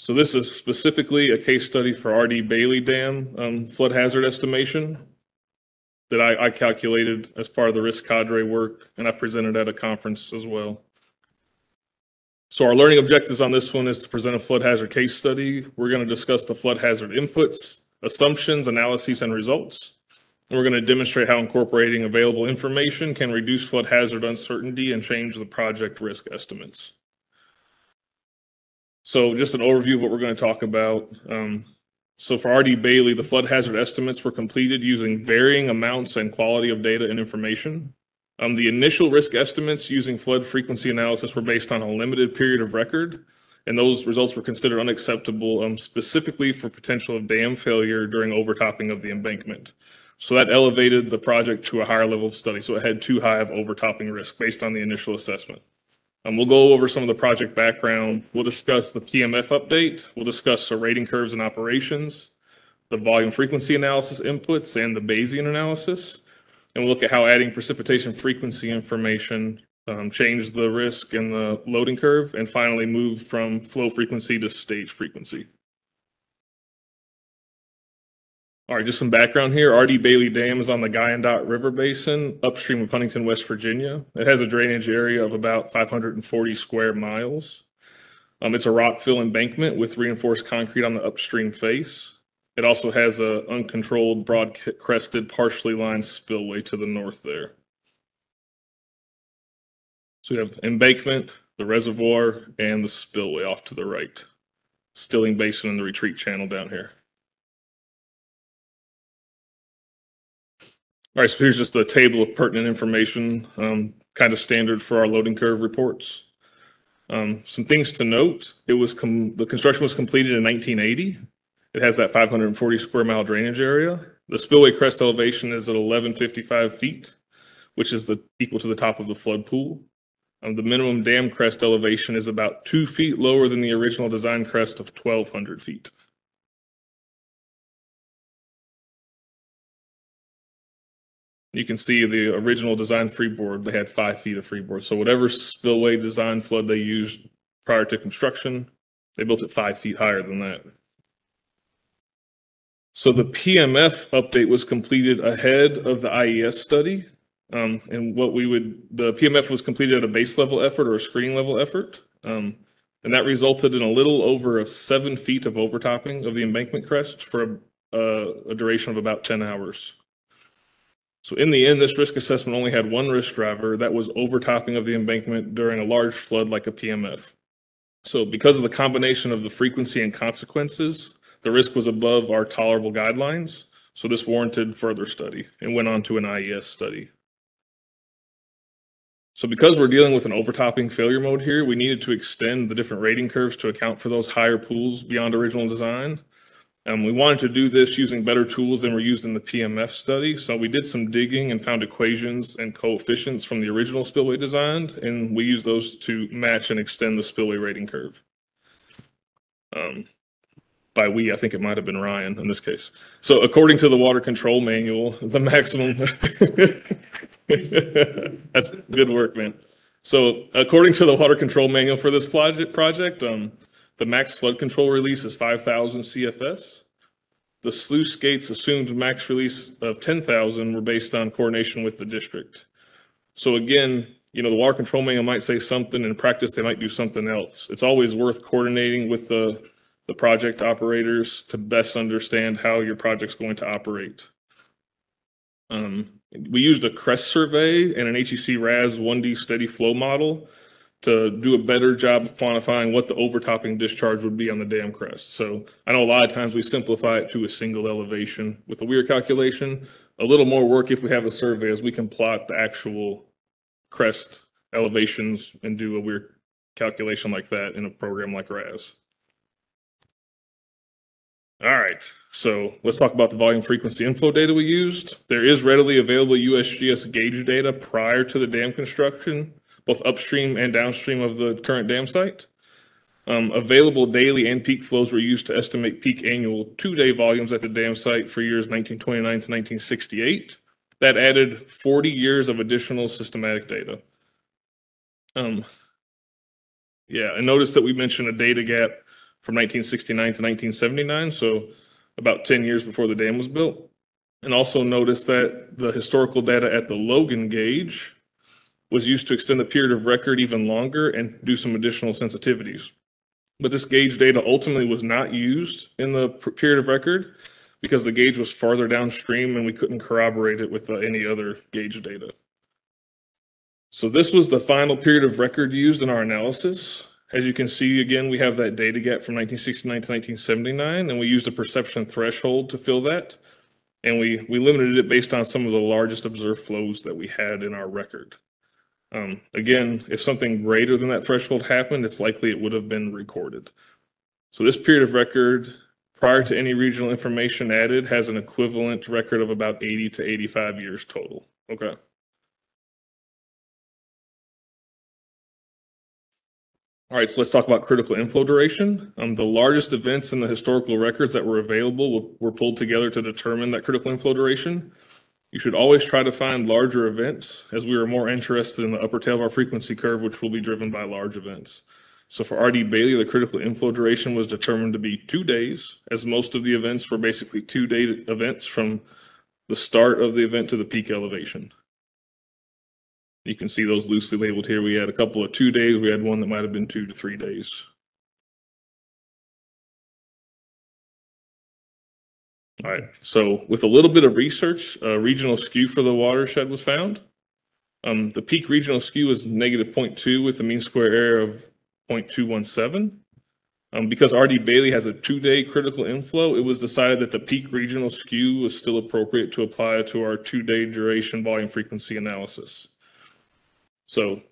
So this is specifically a case study for RD Bailey Dam um, flood hazard estimation that I, I calculated as part of the risk cadre work, and I presented at a conference as well. So our learning objectives on this one is to present a flood hazard case study. We're going to discuss the flood hazard inputs, assumptions, analyses, and results. And we're going to demonstrate how incorporating available information can reduce flood hazard uncertainty and change the project risk estimates. So just an overview of what we're going to talk about. Um, so for RD Bailey, the flood hazard estimates were completed using varying amounts and quality of data and information. Um, the initial risk estimates using flood frequency analysis were based on a limited period of record, and those results were considered unacceptable, um, specifically for potential of dam failure during overtopping of the embankment. So that elevated the project to a higher level of study. So it had too high of overtopping risk based on the initial assessment. Um, we'll go over some of the project background. We'll discuss the PMF update. We'll discuss the rating curves and operations, the volume frequency analysis inputs, and the Bayesian analysis. And we'll look at how adding precipitation frequency information um, changed the risk and the loading curve, and finally move from flow frequency to stage frequency. All right, just some background here. RD Bailey Dam is on the Guyandotte River Basin upstream of Huntington, West Virginia. It has a drainage area of about 540 square miles. Um, it's a rock fill embankment with reinforced concrete on the upstream face. It also has a uncontrolled broad crested partially lined spillway to the north there. So we have embankment, the reservoir, and the spillway off to the right. Stilling Basin and the retreat channel down here. All right, so here's just a table of pertinent information, um, kind of standard for our loading curve reports. Um, some things to note, it was the construction was completed in 1980. It has that 540 square mile drainage area. The spillway crest elevation is at 1155 feet, which is the equal to the top of the flood pool. Um, the minimum dam crest elevation is about two feet lower than the original design crest of 1200 feet. You can see the original design freeboard, they had five feet of freeboard. So whatever spillway design flood they used prior to construction, they built it five feet higher than that. So the PMF update was completed ahead of the IES study. Um, and what we would, the PMF was completed at a base level effort or a screening level effort. Um, and that resulted in a little over a seven feet of overtopping of the embankment crest for a, a duration of about 10 hours. So in the end, this risk assessment only had one risk driver that was overtopping of the embankment during a large flood like a PMF. So because of the combination of the frequency and consequences, the risk was above our tolerable guidelines. So this warranted further study and went on to an IES study. So because we're dealing with an overtopping failure mode here, we needed to extend the different rating curves to account for those higher pools beyond original design. Um, we wanted to do this using better tools than were used in the PMF study. So we did some digging and found equations and coefficients from the original spillway design, and we used those to match and extend the spillway rating curve. Um, by we, I think it might have been Ryan in this case. So according to the water control manual, the maximum, that's good work, man. So according to the water control manual for this project, project um, the max flood control release is 5,000 CFS. The sluice gates assumed max release of 10,000 were based on coordination with the district. So again, you know, the water control manual might say something, in practice they might do something else. It's always worth coordinating with the, the project operators to best understand how your project's going to operate. Um, we used a CREST survey and an HEC RAS 1D steady flow model to do a better job of quantifying what the overtopping discharge would be on the dam crest. So I know a lot of times we simplify it to a single elevation with a weir calculation. A little more work if we have a survey as we can plot the actual crest elevations and do a weir calculation like that in a program like RAS. All right, so let's talk about the volume frequency inflow data we used. There is readily available USGS gauge data prior to the dam construction both upstream and downstream of the current dam site. Um, available daily and peak flows were used to estimate peak annual two-day volumes at the dam site for years 1929 to 1968. That added 40 years of additional systematic data. Um, yeah, and notice that we mentioned a data gap from 1969 to 1979, so about 10 years before the dam was built. And also notice that the historical data at the Logan gauge was used to extend the period of record even longer and do some additional sensitivities. But this gauge data ultimately was not used in the period of record because the gauge was farther downstream and we couldn't corroborate it with uh, any other gauge data. So this was the final period of record used in our analysis. As you can see, again, we have that data gap from 1969 to 1979, and we used a perception threshold to fill that. And we, we limited it based on some of the largest observed flows that we had in our record. Um, again, if something greater than that threshold happened, it's likely it would have been recorded. So this period of record, prior to any regional information added, has an equivalent record of about 80 to 85 years total. Okay. All right, so let's talk about critical inflow duration. Um, the largest events in the historical records that were available were, were pulled together to determine that critical inflow duration. You should always try to find larger events as we are more interested in the upper tail of our frequency curve, which will be driven by large events. So for RD Bailey, the critical inflow duration was determined to be two days, as most of the events were basically two day events from the start of the event to the peak elevation. You can see those loosely labeled here. We had a couple of two days. We had one that might have been two to three days. All right, so with a little bit of research, a regional skew for the watershed was found. Um, the peak regional skew is negative 0.2 with a mean square error of 0.217. Um, because RD Bailey has a two-day critical inflow, it was decided that the peak regional skew was still appropriate to apply to our two-day duration volume frequency analysis. So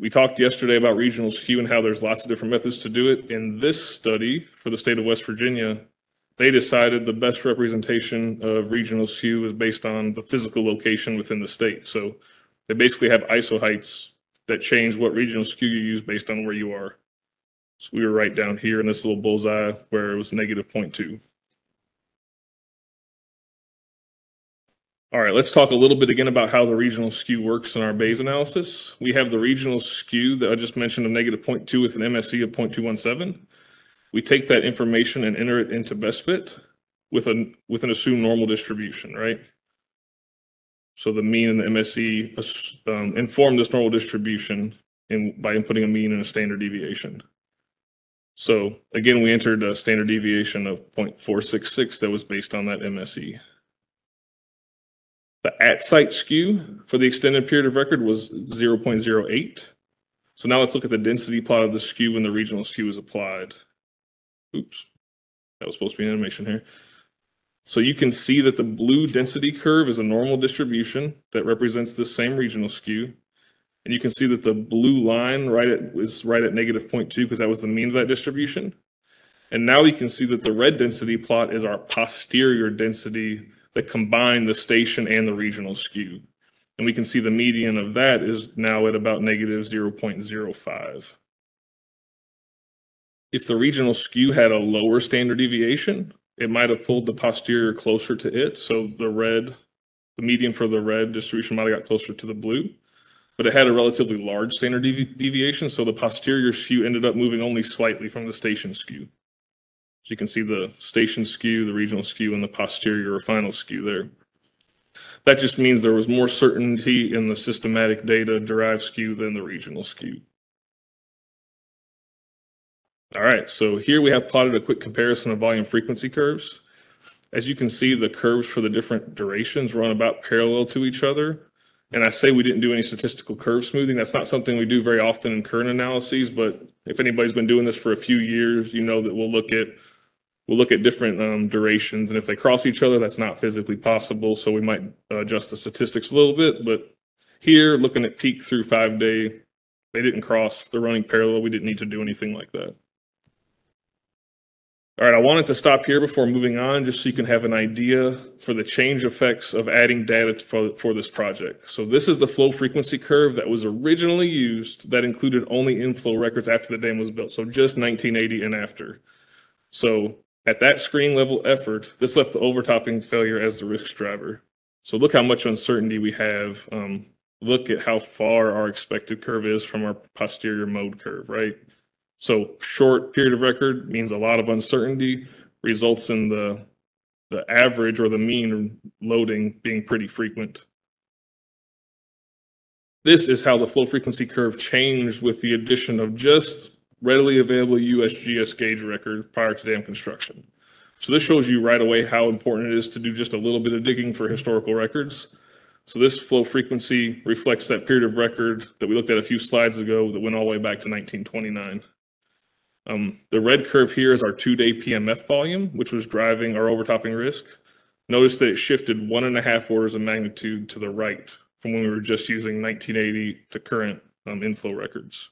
we talked yesterday about regional skew and how there's lots of different methods to do it. In this study for the state of West Virginia, they decided the best representation of regional skew is based on the physical location within the state. So they basically have ISO heights that change what regional skew you use based on where you are. So we were right down here in this little bullseye where it was negative 0.2. All right, let's talk a little bit again about how the regional skew works in our Bayes analysis. We have the regional skew that I just mentioned of negative 0.2 with an MSE of 0.217. We take that information and enter it into best fit with an with an assumed normal distribution, right? So the mean and the MSE um, inform this normal distribution in by inputting a mean and a standard deviation. So again, we entered a standard deviation of 0.466 that was based on that MSE. The at site skew for the extended period of record was 0.08. So now let's look at the density plot of the skew when the regional skew is applied. Oops, that was supposed to be an animation here. So you can see that the blue density curve is a normal distribution that represents the same regional skew. And you can see that the blue line right at is right at negative 0.2 because that was the mean of that distribution. And now we can see that the red density plot is our posterior density that combined the station and the regional skew. And we can see the median of that is now at about negative 0.05. If the regional skew had a lower standard deviation, it might have pulled the posterior closer to it. So the red, the median for the red distribution might have got closer to the blue. But it had a relatively large standard devi- deviation, so the posterior skew ended up moving only slightly from the station skew. So you can see the station skew, the regional skew, and the posterior or final skew there. That just means there was more certainty in the systematic data derived skew than the regional skew. All right, so here we have plotted a quick comparison of volume frequency curves. As you can see, the curves for the different durations run about parallel to each other. And I say we didn't do any statistical curve smoothing. That's not something we do very often in current analyses, but if anybody's been doing this for a few years, you know that we'll look at we'll look at different um, durations, and if they cross each other, that's not physically possible. So we might adjust the statistics a little bit. But here, looking at peak through five day, they didn't cross. They're running parallel. We didn't need to do anything like that. All right, I wanted to stop here before moving on, just so you can have an idea for the change effects of adding data for, for this project. So this is the flow frequency curve that was originally used that included only inflow records after the dam was built, so just 1980 and after. So at that screen level effort, this left the overtopping failure as the risk driver. So look how much uncertainty we have. Um, look at how far our expected curve is from our posterior mode curve, right? So short period of record means a lot of uncertainty, results in the, the average or the mean loading being pretty frequent. This is how the flow frequency curve changed with the addition of just readily available USGS gauge records prior to dam construction. So this shows you right away how important it is to do just a little bit of digging for historical records. So this flow frequency reflects that period of record that we looked at a few slides ago that went all the way back to 1929. Um, the red curve here is our two-day PMF volume, which was driving our overtopping risk. Notice that it shifted one and a half orders of magnitude to the right from when we were just using 1980 to current um, inflow records.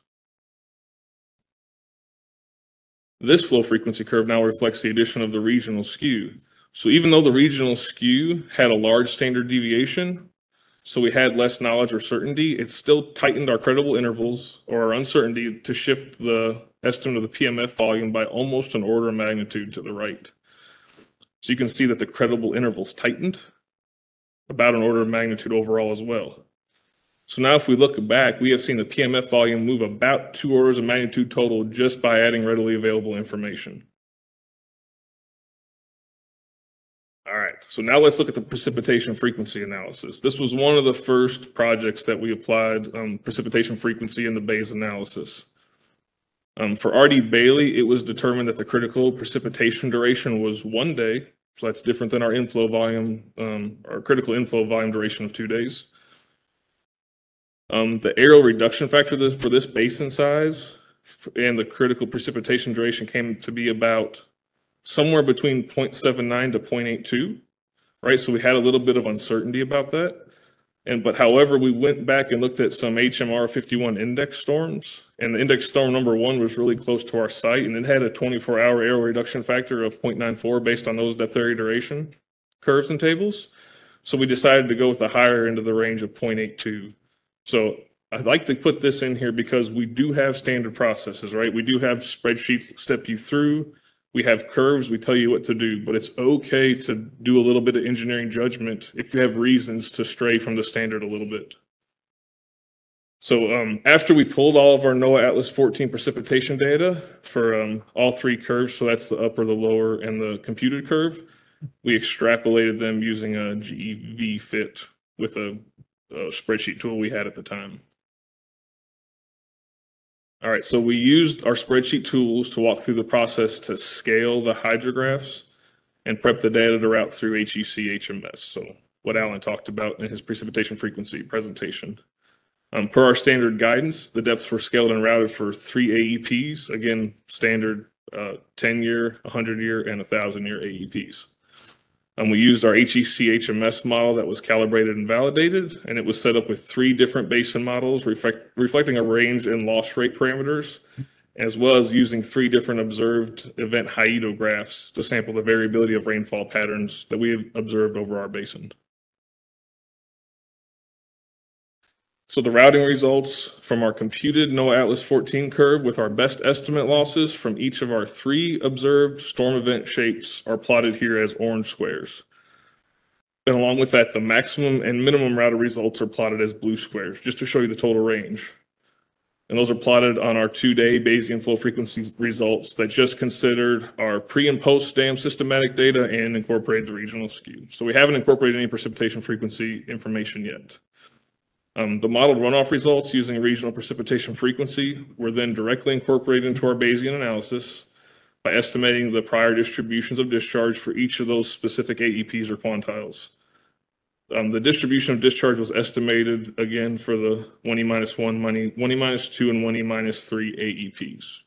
This flow frequency curve now reflects the addition of the regional skew. So even though the regional skew had a large standard deviation, so we had less knowledge or certainty, it still tightened our credible intervals or our uncertainty to shift the estimate of the PMF volume by almost an order of magnitude to the right. So you can see that the credible intervals tightened about an order of magnitude overall as well. So now if we look back, we have seen the PMF volume move about two orders of magnitude total just by adding readily available information. All right, so now let's look at the precipitation frequency analysis. This was one of the first projects that we applied um, precipitation frequency in the Bayes analysis. Um, for RD Bailey, it was determined that the critical precipitation duration was one day. So that's different than our inflow volume, um, our critical inflow volume duration of two days. Um, the areal reduction factor this, for this basin size and the critical precipitation duration came to be about somewhere between 0.79 to 0.82, right? So we had a little bit of uncertainty about that. And but however, we went back and looked at some HMR 51 index storms, and the index storm number one was really close to our site, and it had a 24 hour areal reduction factor of 0.94 based on those depth area duration curves and tables. So we decided to go with the higher end of the range of 0.82. So I'd like to put this in here because we do have standard processes, right? We do have spreadsheets that step you through we have curves, we tell you what to do, but it's okay to do a little bit of engineering judgment if you have reasons to stray from the standard a little bit. So um, after we pulled all of our NOAA Atlas 14 precipitation data for um, all three curves, so that's the upper, the lower, and the computed curve, we extrapolated them using a GEV fit with a, a spreadsheet tool we had at the time. All right, so we used our spreadsheet tools to walk through the process to scale the hydrographs and prep the data to route through HEC HMS. So what Alan talked about in his precipitation frequency presentation. Um, per our standard guidance, the depths were scaled and routed for three AEPs, again, standard uh, 10 year, 100 year, and 1,000 year AEPs. Um, we used our HEC HMS model that was calibrated and validated, and it was set up with three different basin models reflect, reflecting a range and loss rate parameters, as well as using three different observed event hyetographs to sample the variability of rainfall patterns that we have observed over our basin. So the routing results from our computed NOAA Atlas 14 curve with our best estimate losses from each of our three observed storm event shapes are plotted here as orange squares. And along with that, the maximum and minimum routed results are plotted as blue squares, just to show you the total range. And those are plotted on our two-day Bayesian flow frequency results that just considered our pre and post dam systematic data and incorporated the regional skew. So we haven't incorporated any precipitation frequency information yet. Um, the modeled runoff results using regional precipitation frequency were then directly incorporated into our Bayesian analysis by estimating the prior distributions of discharge for each of those specific AEPs or quantiles. Um, the distribution of discharge was estimated again for the 1E minus 1, 1E minus 2, and 1E minus 3 AEPs.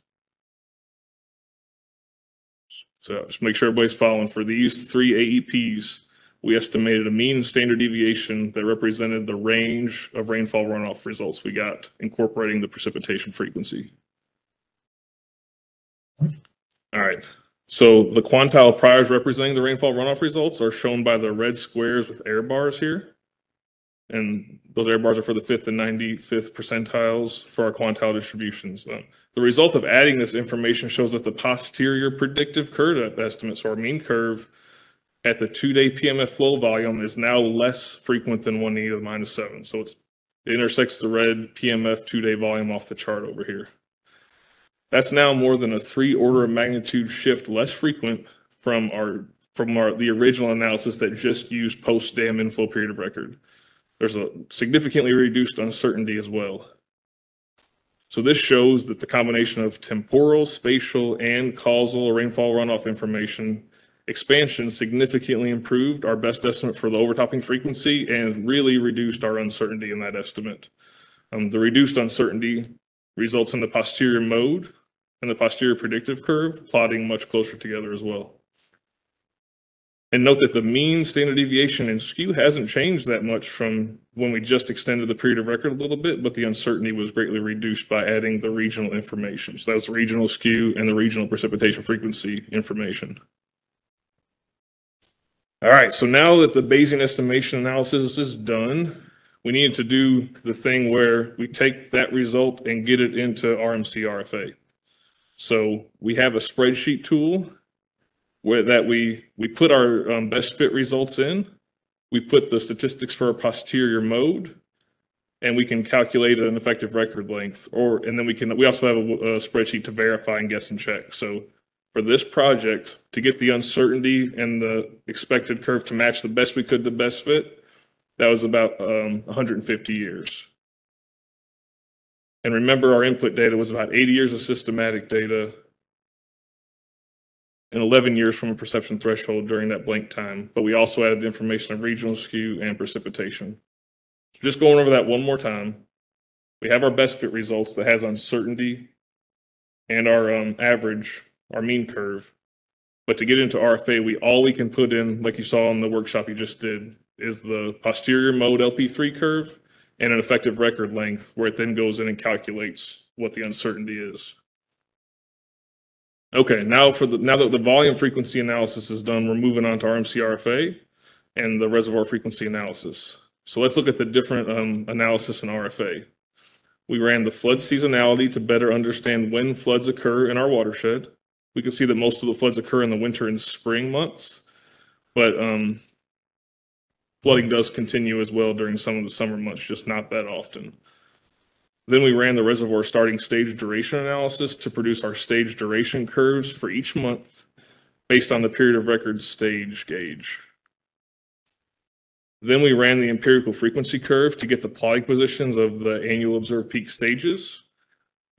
So just make sure everybody's following. For these three AEPs, we estimated a mean standard deviation that represented the range of rainfall runoff results we got, incorporating the precipitation frequency. All right, so the quantile priors representing the rainfall runoff results are shown by the red squares with error bars here. And those error bars are for the fifth and 95th percentiles for our quantile distributions. Um, the result of adding this information shows that the posterior predictive curve estimates, our mean curve, at the two-day PMF flow volume is now less frequent than one e to the minus seven. So it's it intersects the red PMF two-day volume off the chart over here. That's now more than a three order of magnitude shift less frequent from our, from our, the original analysis that just used post dam inflow period of record. There's a significantly reduced uncertainty as well. So this shows that the combination of temporal, spatial, and causal rainfall runoff information expansion significantly improved our best estimate for the overtopping frequency and really reduced our uncertainty in that estimate. Um, the reduced uncertainty results in the posterior mode and the posterior predictive curve plotting much closer together as well. And note that the mean standard deviation and skew hasn't changed that much from when we just extended the period of record a little bit, but the uncertainty was greatly reduced by adding the regional information. So that was the regional skew and the regional precipitation frequency information. All right, so now that the Bayesian estimation analysis is done, we needed to do the thing where we take that result and get it into RMC RFA. So we have a spreadsheet tool where that we, we put our um, best fit results in. We put the statistics for a posterior mode and we can calculate an effective record length or, and then we can, we also have a, a spreadsheet to verify and guess and check. So for this project, to get the uncertainty and the expected curve to match the best we could the best fit, that was about um, 150 years. And remember, our input data was about 80 years of systematic data and 11 years from a perception threshold during that blank time. But we also added the information of regional skew and precipitation. So just going over that one more time, we have our best fit results that has uncertainty and our um, average, our mean curve. But to get into RFA, we all we can put in, like you saw in the workshop you just did, is the posterior mode LP3 curve and an effective record length, where it then goes in and calculates what the uncertainty is. Okay, now for the now that the volume frequency analysis is done, we're moving on to RMC-RFA and the reservoir frequency analysis. So let's look at the different um, analysis in RFA. We ran the flood seasonality to better understand when floods occur in our watershed. We can see that most of the floods occur in the winter and spring months, but um, flooding does continue as well during some of the summer months, just not that often. Then we ran the reservoir starting stage duration analysis to produce our stage duration curves for each month based on the period of record stage gauge. Then we ran the empirical frequency curve to get the plotting positions of the annual observed peak stages.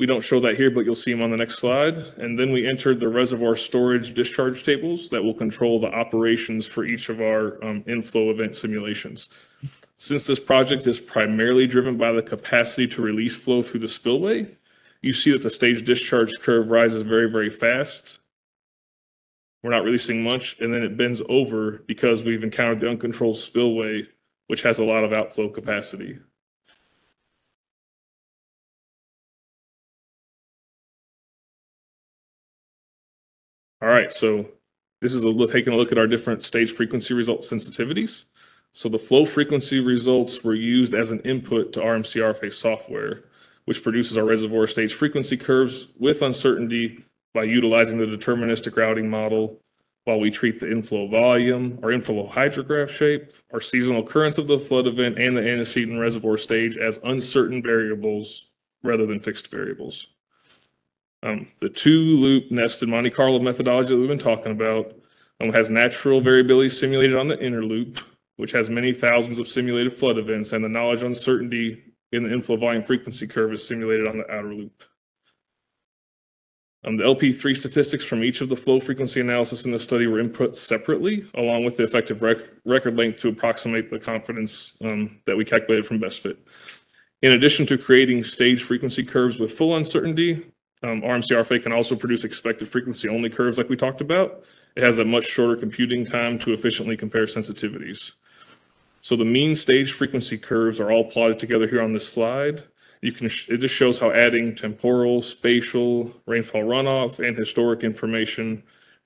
We don't show that here, but you'll see them on the next slide. And then we entered the reservoir storage discharge tables that will control the operations for each of our um, inflow event simulations. Since this project is primarily driven by the capacity to release flow through the spillway, you see that the stage discharge curve rises very, very fast. We're not releasing much, and then it bends over because we've encountered the uncontrolled spillway, which has a lot of outflow capacity. All right, so this is a taking a look at our different stage frequency result sensitivities. So the flow frequency results were used as an input to RMC RFA software, which produces our reservoir stage frequency curves with uncertainty by utilizing the deterministic routing model while we treat the inflow volume, our inflow hydrograph shape, our seasonal occurrence of the flood event, and the antecedent reservoir stage as uncertain variables rather than fixed variables. Um, the two loop nested Monte Carlo methodology that we've been talking about um, has natural variability simulated on the inner loop which has many thousands of simulated flood events, and the knowledge uncertainty in the inflow volume frequency curve is simulated on the outer loop. Um, the LP3 statistics from each of the flow frequency analysis in the study were input separately, along with the effective rec record length to approximate the confidence um, that we calculated from best fit. In addition to creating stage frequency curves with full uncertainty, um, RMC-RFA can also produce expected frequency only curves like we talked about. It has a much shorter computing time to efficiently compare sensitivities. So the mean stage frequency curves are all plotted together here on this slide. You can, it just shows how adding temporal, spatial, rainfall runoff, and historic information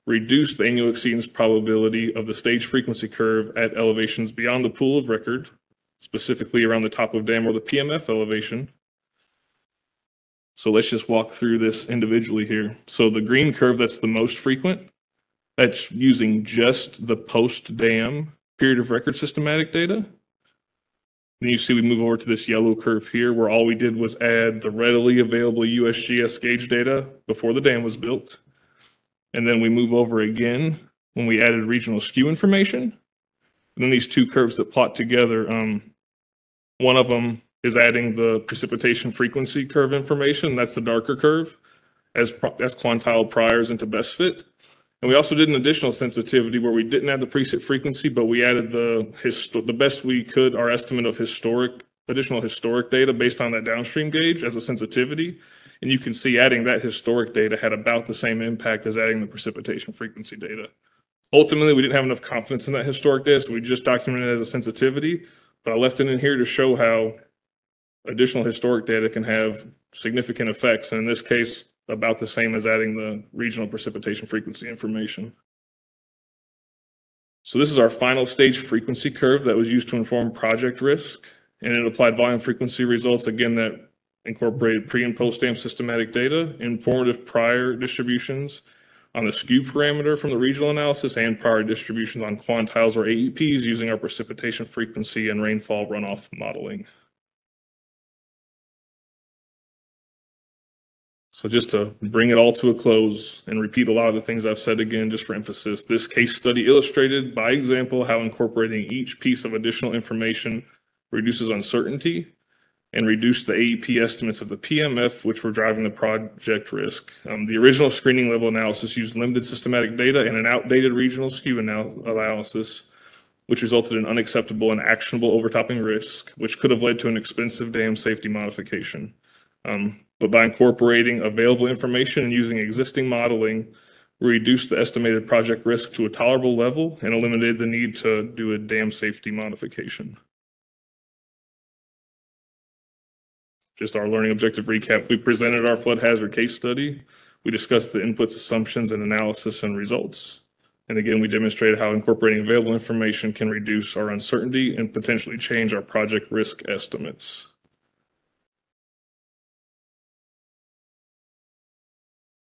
reduce the annual exceedance probability of the stage frequency curve at elevations beyond the pool of record, specifically around the top of dam or the PMF elevation. So let's just walk through this individually here. So the green curve that's the most frequent, that's using just the post dam period of record systematic data. Then you see we move over to this yellow curve here where all we did was add the readily available USGS gauge data before the dam was built. And then we move over again when we added regional skew information. And then these two curves that plot together, um, one of them is adding the precipitation frequency curve information. That's the darker curve as, as quantile priors into best fit. And we also did an additional sensitivity where we didn't add the precip frequency, but we added the the best we could, our estimate of historic, additional historic data based on that downstream gauge as a sensitivity. And you can see adding that historic data had about the same impact as adding the precipitation frequency data. Ultimately, we didn't have enough confidence in that historic data, so we just documented it as a sensitivity. But I left it in here to show how additional historic data can have significant effects. And in this case, about the same as adding the regional precipitation frequency information. So this is our final stage frequency curve that was used to inform project risk. And it applied volume frequency results again that incorporated pre and post dam systematic data, informative prior distributions on the skew parameter from the regional analysis and prior distributions on quantiles or AEPs using our precipitation frequency and rainfall runoff modeling. So just to bring it all to a close and repeat a lot of the things I've said again, just for emphasis, this case study illustrated by example how incorporating each piece of additional information reduces uncertainty and reduced the AEP estimates of the PMF, which were driving the project risk. Um, the original screening level analysis used limited systematic data and an outdated regional skew analysis, which resulted in unacceptable and actionable overtopping risk, which could have led to an expensive dam safety modification. Um, but by incorporating available information and using existing modeling, we reduced the estimated project risk to a tolerable level and eliminated the need to do a dam safety modification. Just our learning objective recap, we presented our flood hazard case study. We discussed the inputs, assumptions, and analysis and results. And again, we demonstrated how incorporating available information can reduce our uncertainty and potentially change our project risk estimates.